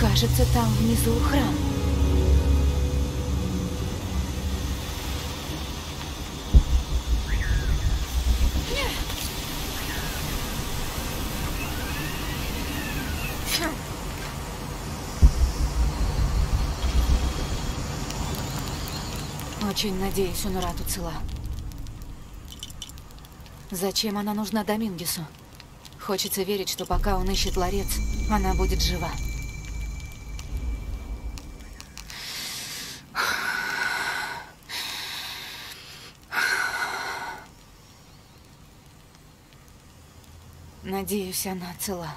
Кажется, там внизу храм. Очень надеюсь, Унурату цела. Зачем она нужна Домингесу? Хочется верить, что пока он ищет ларец, она будет жива. Надеюсь, она цела.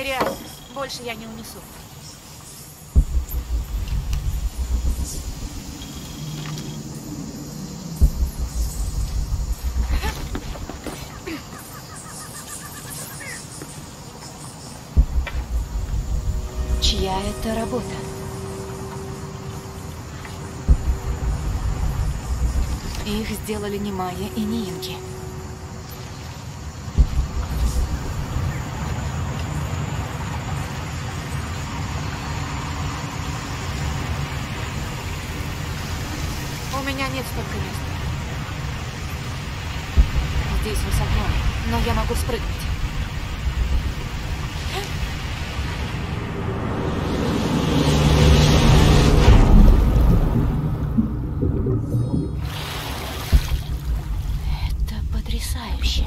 Нереально. Больше я не унесу. Чья это работа? Их сделали не майя и не инки. Меня нет столько места. Здесь высоко, но я могу спрыгнуть. Это потрясающе.